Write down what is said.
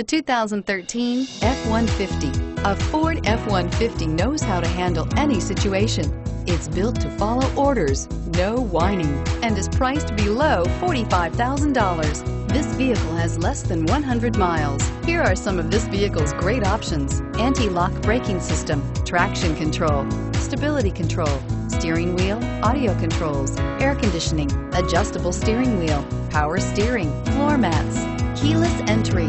The 2013 F-150. A Ford F-150 knows how to handle any situation. It's built to follow orders, no whining, and is priced below $45,000. This vehicle has less than 100 miles. Here are some of this vehicle's great options. Anti-lock braking system, traction control, stability control, steering wheel, audio controls, air conditioning, adjustable steering wheel, power steering, floor mats, keyless entry.